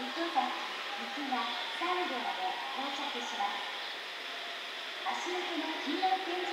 糸崎行きが最後まで到着します。足元の黄色い